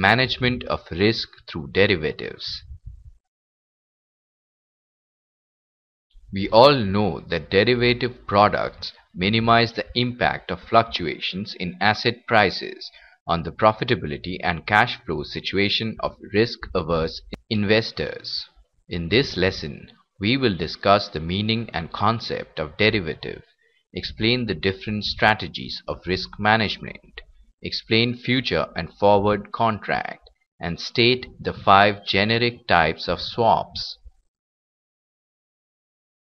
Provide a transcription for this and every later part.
Management of risk through derivatives. We all know that derivative products minimize the impact of fluctuations in asset prices on the profitability and cash flow situation of risk-averse investors. In this lesson, we will discuss the meaning and concept of derivative, explain the different strategies of risk management, explain future and forward contract, and state the five generic types of swaps.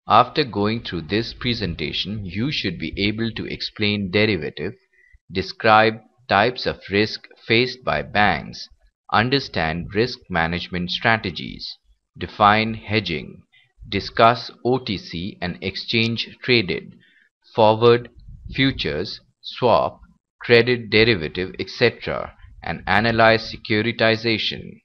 After going through this presentation, you should be able to explain derivative, describe types of risk faced by banks, understand risk management strategies, define hedging, discuss OTC and exchange traded, forward, futures, swap, credit derivative, etc., and analyze securitization.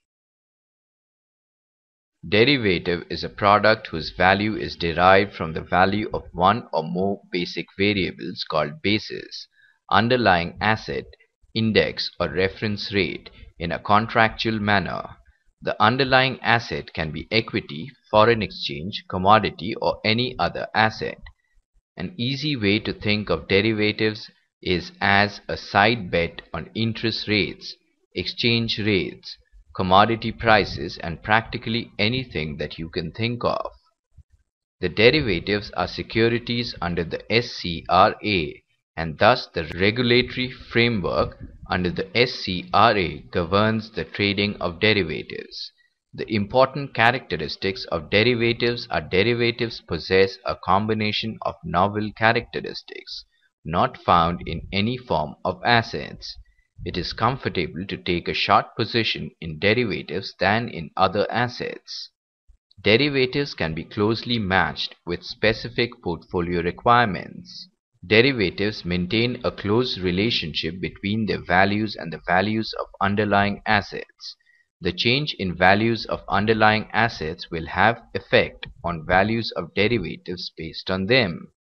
Derivative is a product whose value is derived from the value of one or more basic variables called bases, underlying asset, index or reference rate in a contractual manner. The underlying asset can be equity, foreign exchange, commodity or any other asset. An easy way to think of derivatives is as a side bet on interest rates, exchange rates, commodity prices and practically anything that you can think of. The derivatives are securities under the SCRA and thus the regulatory framework under the SCRA governs the trading of derivatives. The important characteristics of derivatives are derivatives possess a combination of novel characteristics not found in any form of assets. It is comfortable to take a short position in derivatives than in other assets. Derivatives can be closely matched with specific portfolio requirements. Derivatives maintain a close relationship between their values and the values of underlying assets. The change in values of underlying assets will have effect on values of derivatives based on them.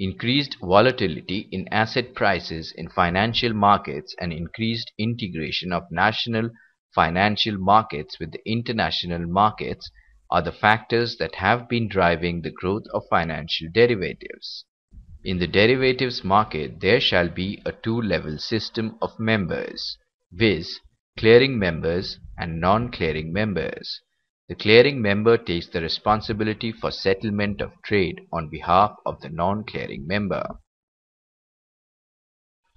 Increased volatility in asset prices in financial markets and increased integration of national financial markets with the international markets are the factors that have been driving the growth of financial derivatives. In the derivatives market there shall be a two-level system of members, viz. clearing members and non-clearing members. The clearing member takes the responsibility for settlement of trade on behalf of the non-clearing member.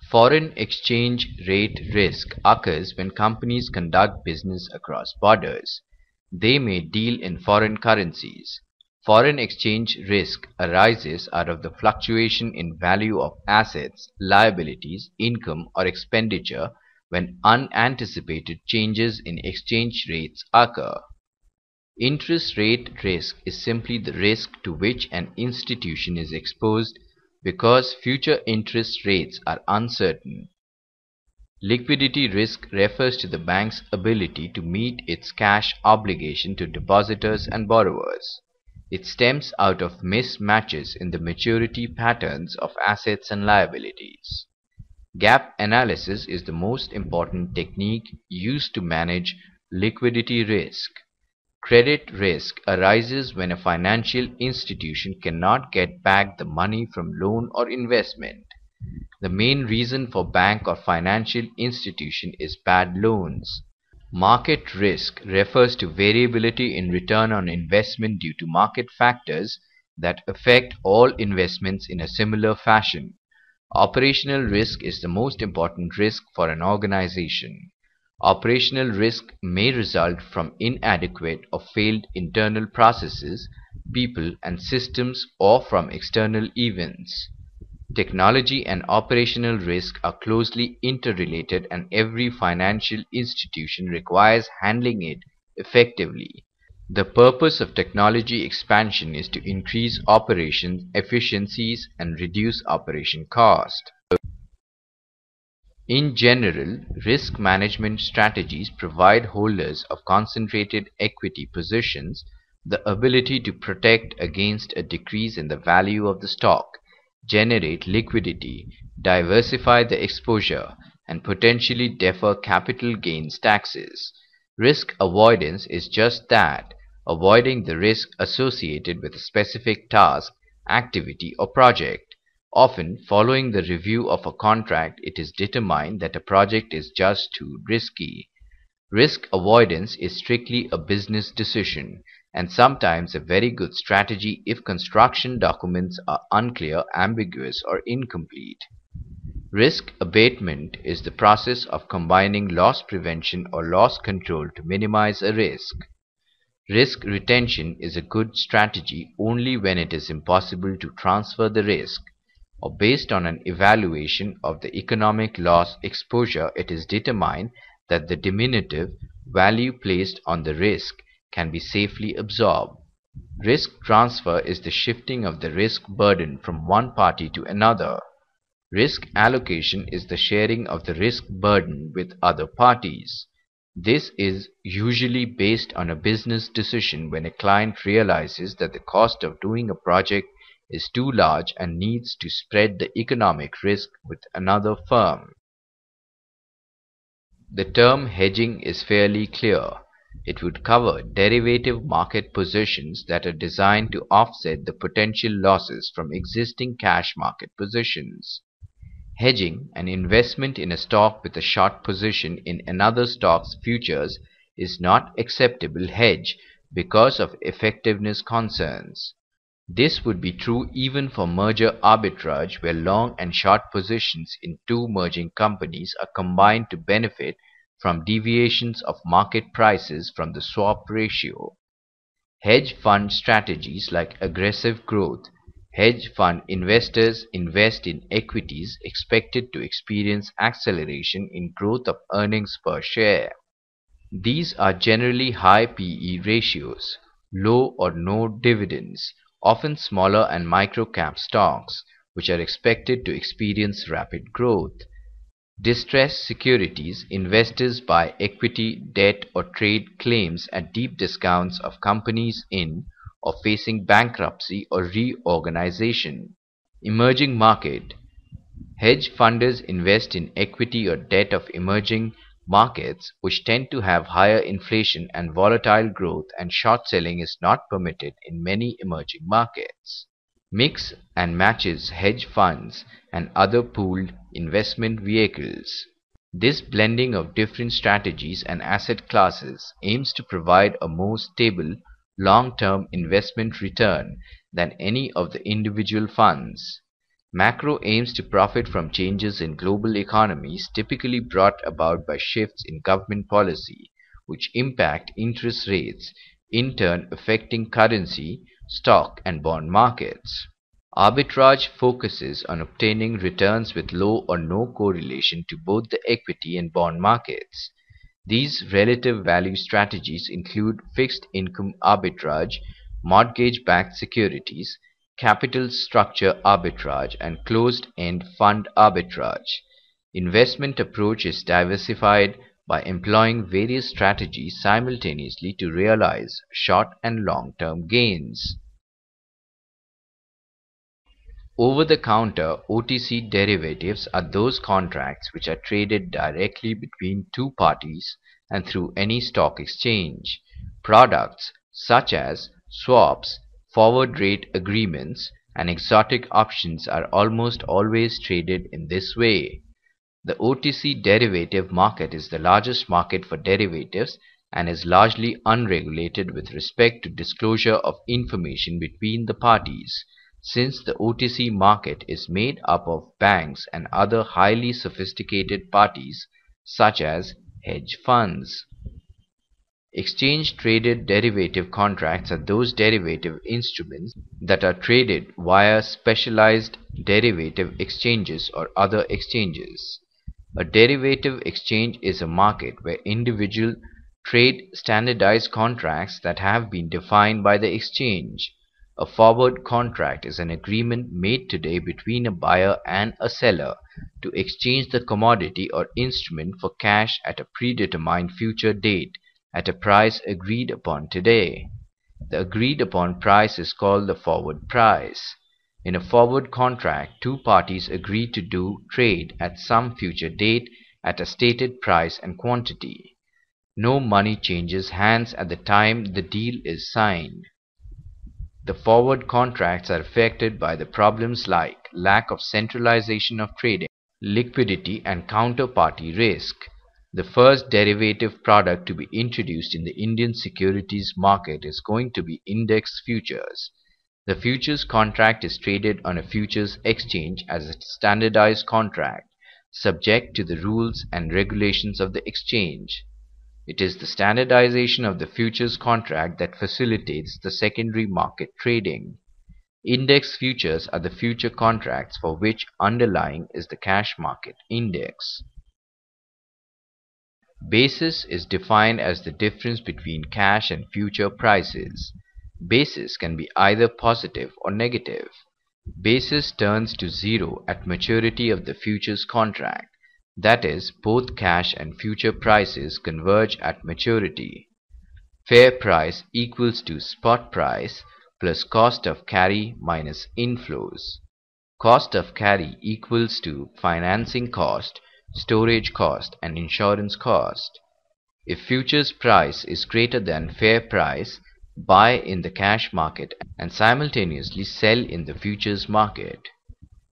Foreign exchange rate risk occurs when companies conduct business across borders. They may deal in foreign currencies. Foreign exchange risk arises out of the fluctuation in value of assets, liabilities, income or expenditure when unanticipated changes in exchange rates occur. Interest rate risk is simply the risk to which an institution is exposed because future interest rates are uncertain. Liquidity risk refers to the bank's ability to meet its cash obligation to depositors and borrowers. It stems out of mismatches in the maturity patterns of assets and liabilities. Gap analysis is the most important technique used to manage liquidity risk. Credit risk arises when a financial institution cannot get back the money from loan or investment. The main reason for bank or financial institution is bad loans. Market risk refers to variability in return on investment due to market factors that affect all investments in a similar fashion. Operational risk is the most important risk for an organization. Operational risk may result from inadequate or failed internal processes, people and systems or from external events. Technology and operational risk are closely interrelated and every financial institution requires handling it effectively. The purpose of technology expansion is to increase operation efficiencies and reduce operation cost. In general, risk management strategies provide holders of concentrated equity positions the ability to protect against a decrease in the value of the stock, generate liquidity, diversify the exposure, and potentially defer capital gains taxes. Risk avoidance is just that, avoiding the risk associated with a specific task, activity or project. Often, following the review of a contract, it is determined that a project is just too risky. Risk avoidance is strictly a business decision and sometimes a very good strategy if construction documents are unclear, ambiguous or incomplete. Risk abatement is the process of combining loss prevention or loss control to minimize a risk. Risk retention is a good strategy only when it is impossible to transfer the risk or based on an evaluation of the economic loss exposure it is determined that the diminutive value placed on the risk can be safely absorbed. Risk transfer is the shifting of the risk burden from one party to another. Risk allocation is the sharing of the risk burden with other parties. This is usually based on a business decision when a client realizes that the cost of doing a project is too large and needs to spread the economic risk with another firm. The term hedging is fairly clear. It would cover derivative market positions that are designed to offset the potential losses from existing cash market positions. Hedging, an investment in a stock with a short position in another stock's futures, is not acceptable hedge because of effectiveness concerns. This would be true even for merger arbitrage where long and short positions in two merging companies are combined to benefit from deviations of market prices from the swap ratio. Hedge fund strategies like aggressive growth. Hedge fund investors invest in equities expected to experience acceleration in growth of earnings per share. These are generally high PE ratios, low or no dividends, often smaller and micro-cap stocks, which are expected to experience rapid growth. Distressed securities investors buy equity, debt or trade claims at deep discounts of companies in or facing bankruptcy or reorganization. Emerging market Hedge funders invest in equity or debt of emerging markets which tend to have higher inflation and volatile growth and short selling is not permitted in many emerging markets. Mix and matches hedge funds and other pooled investment vehicles. This blending of different strategies and asset classes aims to provide a more stable long-term investment return than any of the individual funds. Macro aims to profit from changes in global economies typically brought about by shifts in government policy which impact interest rates, in turn affecting currency, stock and bond markets. Arbitrage focuses on obtaining returns with low or no correlation to both the equity and bond markets. These relative value strategies include fixed income arbitrage, mortgage-backed securities, capital structure arbitrage and closed-end fund arbitrage. Investment approach is diversified by employing various strategies simultaneously to realize short and long-term gains. Over-the-counter OTC derivatives are those contracts which are traded directly between two parties and through any stock exchange. Products such as swaps, Forward rate agreements and exotic options are almost always traded in this way. The OTC derivative market is the largest market for derivatives and is largely unregulated with respect to disclosure of information between the parties, since the OTC market is made up of banks and other highly sophisticated parties such as hedge funds. Exchange-traded derivative contracts are those derivative instruments that are traded via specialized derivative exchanges or other exchanges. A derivative exchange is a market where individual trade standardized contracts that have been defined by the exchange. A forward contract is an agreement made today between a buyer and a seller to exchange the commodity or instrument for cash at a predetermined future date at a price agreed upon today. The agreed upon price is called the forward price. In a forward contract, two parties agree to do trade at some future date at a stated price and quantity. No money changes hands at the time the deal is signed. The forward contracts are affected by the problems like lack of centralization of trading, liquidity and counterparty risk. The first derivative product to be introduced in the Indian securities market is going to be index futures. The futures contract is traded on a futures exchange as a standardized contract, subject to the rules and regulations of the exchange. It is the standardization of the futures contract that facilitates the secondary market trading. Index futures are the future contracts for which underlying is the cash market index. Basis is defined as the difference between cash and future prices. Basis can be either positive or negative. Basis turns to zero at maturity of the futures contract. That is, both cash and future prices converge at maturity. Fair price equals to spot price plus cost of carry minus inflows. Cost of carry equals to financing cost, storage cost and insurance cost. If futures price is greater than fair price, buy in the cash market and simultaneously sell in the futures market.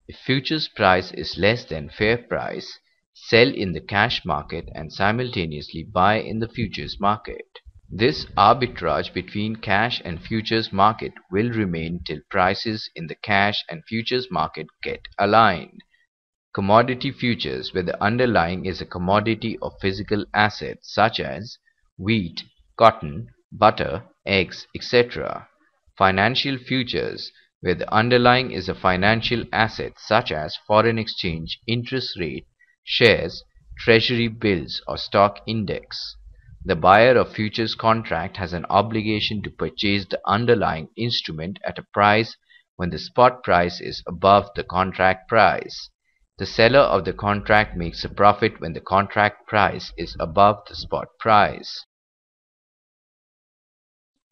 If futures price is less than fair price, sell in the cash market and simultaneously buy in the futures market. This arbitrage between cash and futures market will remain till prices in the cash and futures market get aligned. Commodity futures where the underlying is a commodity of physical assets such as wheat, cotton, butter, eggs, etc. Financial futures where the underlying is a financial asset such as foreign exchange, interest rate, shares, treasury bills or stock index. The buyer of futures contract has an obligation to purchase the underlying instrument at a price when the spot price is above the contract price. The seller of the contract makes a profit when the contract price is above the spot price.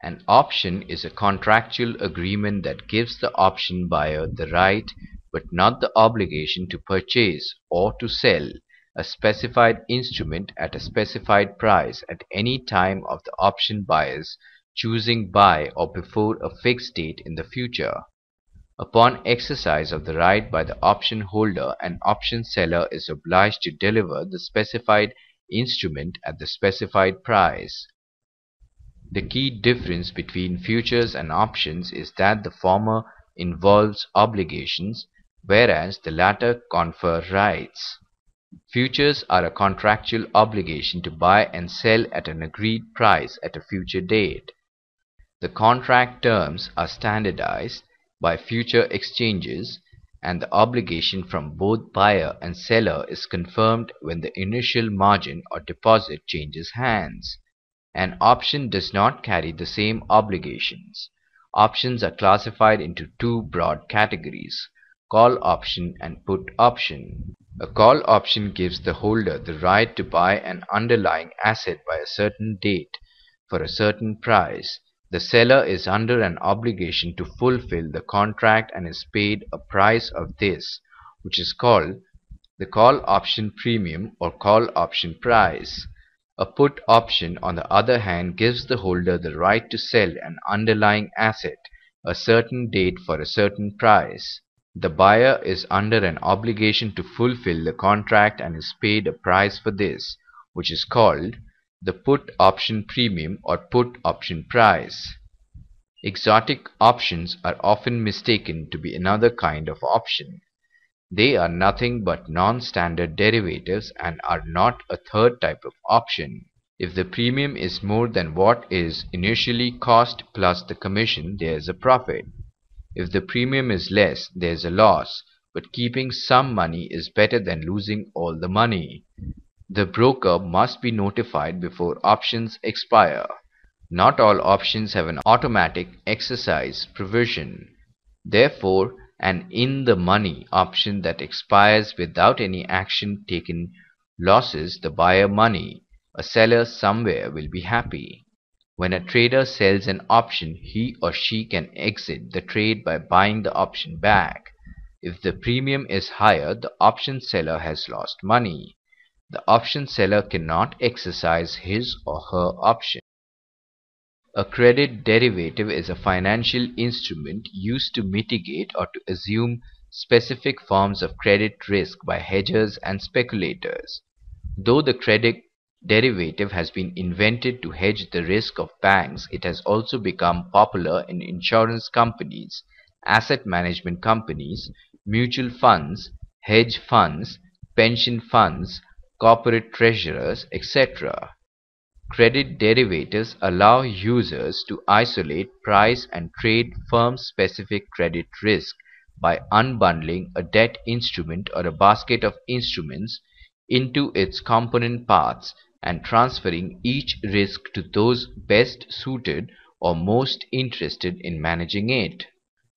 An option is a contractual agreement that gives the option buyer the right but not the obligation to purchase or to sell a specified instrument at a specified price at any time of the option buyer's choosing by or before a fixed date in the future. Upon exercise of the right by the option holder, an option seller is obliged to deliver the specified instrument at the specified price. The key difference between futures and options is that the former involves obligations, whereas the latter confer rights. Futures are a contractual obligation to buy and sell at an agreed price at a future date. The contract terms are standardized by future exchanges and the obligation from both buyer and seller is confirmed when the initial margin or deposit changes hands. An option does not carry the same obligations. Options are classified into two broad categories, call option and put option. A call option gives the holder the right to buy an underlying asset by a certain date for a certain price. The seller is under an obligation to fulfill the contract and is paid a price of this, which is called the call option premium or call option price. A put option, on the other hand, gives the holder the right to sell an underlying asset a certain date for a certain price. The buyer is under an obligation to fulfill the contract and is paid a price for this, which is called the put option premium or put option price. Exotic options are often mistaken to be another kind of option. They are nothing but non-standard derivatives and are not a third type of option. If the premium is more than what is initially cost plus the commission, there is a profit. If the premium is less, there is a loss, but keeping some money is better than losing all the money. The broker must be notified before options expire. Not all options have an automatic exercise provision. Therefore, an in-the-money option that expires without any action taken loses the buyer money. A seller somewhere will be happy. When a trader sells an option, he or she can exit the trade by buying the option back. If the premium is higher, the option seller has lost money. The option seller cannot exercise his or her option. A credit derivative is a financial instrument used to mitigate or to assume specific forms of credit risk by hedgers and speculators. Though the credit derivative has been invented to hedge the risk of banks, it has also become popular in insurance companies, asset management companies, mutual funds, hedge funds, pension funds, corporate treasurers, etc. Credit derivatives allow users to isolate price and trade firm-specific credit risk by unbundling a debt instrument or a basket of instruments into its component parts and transferring each risk to those best suited or most interested in managing it.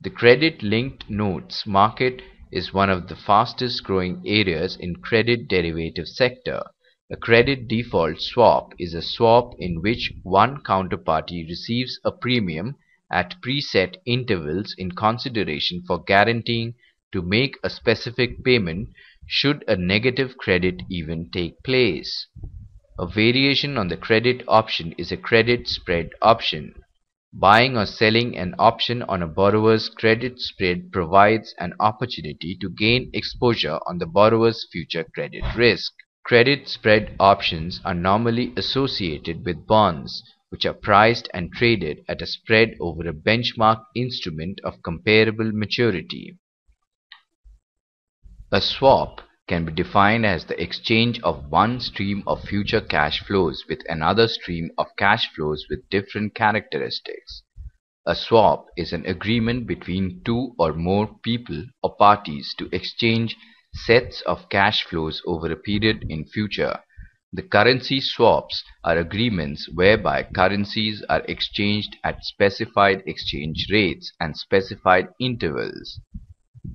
The credit-linked notes market is one of the fastest growing areas in credit derivative sector. A credit default swap is a swap in which one counterparty receives a premium at preset intervals in consideration for guaranteeing to make a specific payment should a negative credit event take place. A variation on the credit option is a credit spread option. Buying or selling an option on a borrower's credit spread provides an opportunity to gain exposure on the borrower's future credit risk. Credit spread options are normally associated with bonds, which are priced and traded at a spread over a benchmark instrument of comparable maturity. A swap can be defined as the exchange of one stream of future cash flows with another stream of cash flows with different characteristics. A swap is an agreement between two or more people or parties to exchange sets of cash flows over a period in future. The currency swaps are agreements whereby currencies are exchanged at specified exchange rates and specified intervals.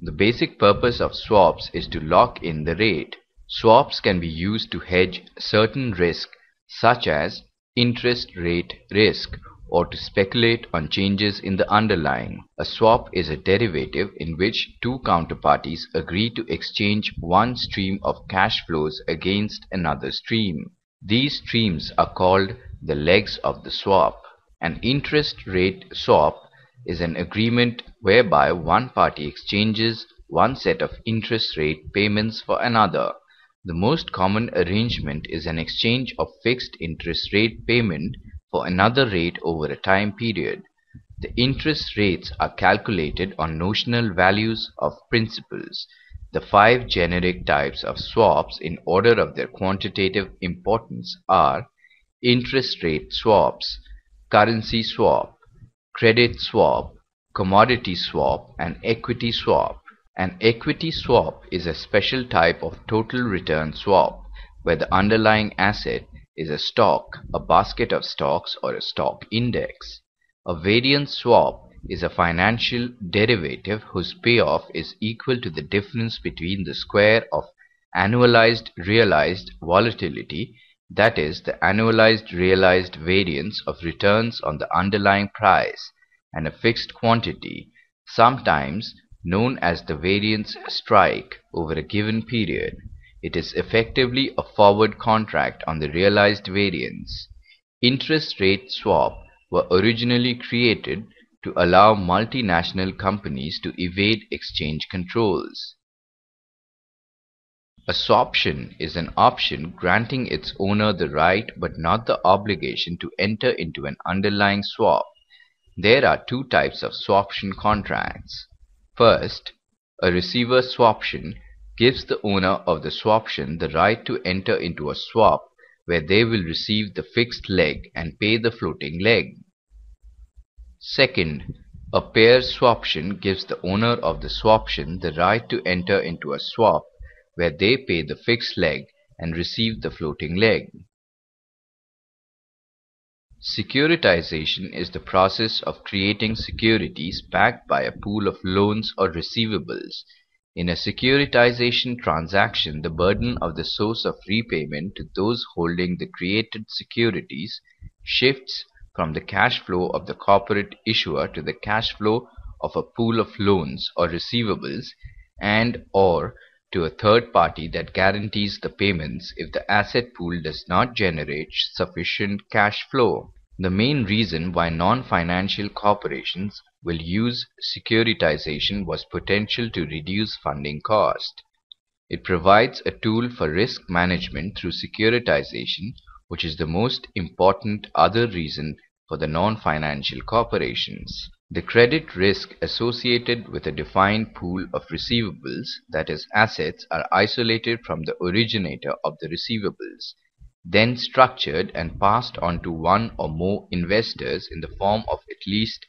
The basic purpose of swaps is to lock in the rate. Swaps can be used to hedge certain risk such as interest rate risk or to speculate on changes in the underlying. A swap is a derivative in which two counterparties agree to exchange one stream of cash flows against another stream. These streams are called the legs of the swap. An interest rate swap is an agreement whereby one party exchanges one set of interest rate payments for another. The most common arrangement is an exchange of fixed interest rate payment for another rate over a time period. The interest rates are calculated on notional values of principals. The five generic types of swaps in order of their quantitative importance are interest rate swaps, currency swap, credit swap, commodity swap, and equity swap. An equity swap is a special type of total return swap where the underlying asset is a stock, a basket of stocks, or a stock index. A variance swap is a financial derivative whose payoff is equal to the difference between the square of annualized realized volatility that is the annualized realized variance of returns on the underlying price and a fixed quantity, sometimes known as the variance strike over a given period. It is effectively a forward contract on the realized variance. Interest rate swap were originally created to allow multinational companies to evade exchange controls. A swaption is an option granting its owner the right but not the obligation to enter into an underlying swap. There are two types of swaption contracts. First, a receiver swaption gives the owner of the swaption the right to enter into a swap where they will receive the fixed leg and pay the floating leg. Second, a pair swaption gives the owner of the swaption the right to enter into a swap where they pay the fixed leg and receive the floating leg. Securitization is the process of creating securities backed by a pool of loans or receivables. In a securitization transaction, the burden of the source of repayment to those holding the created securities shifts from the cash flow of the corporate issuer to the cash flow of a pool of loans or receivables and or to a third party that guarantees the payments if the asset pool does not generate sufficient cash flow. The main reason why non-financial corporations will use securitization was potential to reduce funding cost. It provides a tool for risk management through securitization, which is the most important other reason for the non-financial corporations. The credit risk associated with a defined pool of receivables, that is assets, are isolated from the originator of the receivables, then structured and passed on to one or more investors in the form of at least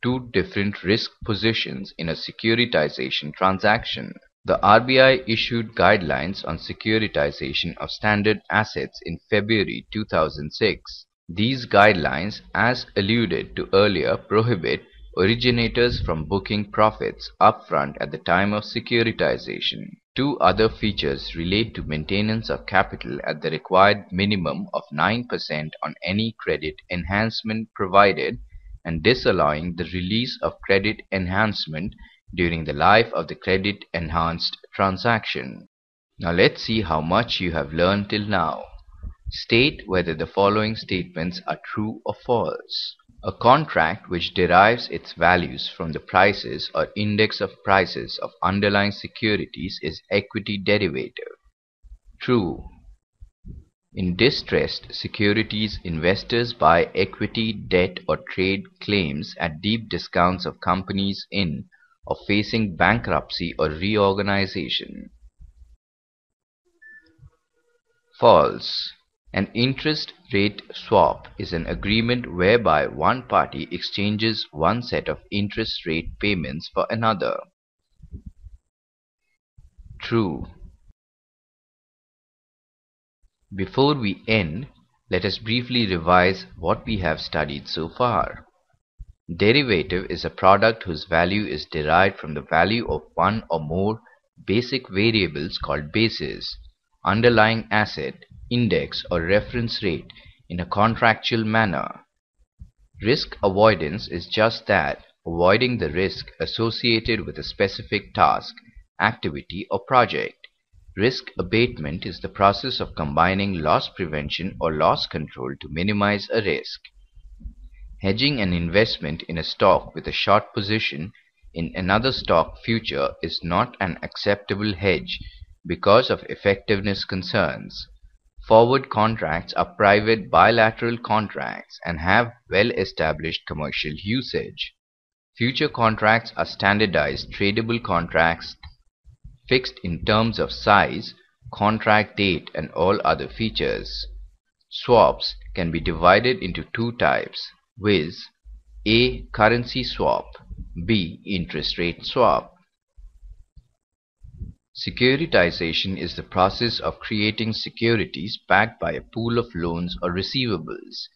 two different risk positions in a securitization transaction. The RBI issued guidelines on securitization of standard assets in February 2006. These guidelines, as alluded to earlier, prohibit originators from booking profits upfront at the time of securitization. Two other features relate to maintenance of capital at the required minimum of 9% on any credit enhancement provided and disallowing the release of credit enhancement during the life of the credit enhanced transaction. Now let's see how much you have learned till now. State whether the following statements are true or false. A contract which derives its values from the prices or index of prices of underlying securities is equity derivative. True. In distressed securities, investors buy equity, debt, or trade claims at deep discounts of companies in or facing bankruptcy or reorganization. False. An interest rate swap is an agreement whereby one party exchanges one set of interest rate payments for another. True. Before we end, let us briefly revise what we have studied so far. Derivative is a product whose value is derived from the value of one or more basic variables called bases, underlying asset, index or reference rate in a contractual manner. Risk avoidance is just that, avoiding the risk associated with a specific task, activity or project. Risk abatement is the process of combining loss prevention or loss control to minimize a risk. Hedging an investment in a stock with a short position in another stock future is not an acceptable hedge because of effectiveness concerns. Forward contracts are private bilateral contracts and have well-established commercial usage. Future contracts are standardized tradable contracts fixed in terms of size, contract date and all other features. Swaps can be divided into two types viz. A. Currency swap B. Interest rate swap Securitization is the process of creating securities backed by a pool of loans or receivables.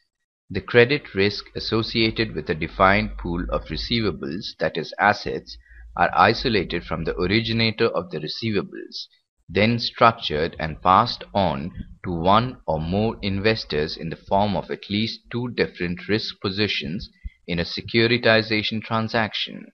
The credit risk associated with a defined pool of receivables, that is assets, are isolated from the originator of the receivables then structured and passed on to one or more investors in the form of at least two different risk positions in a securitization transaction.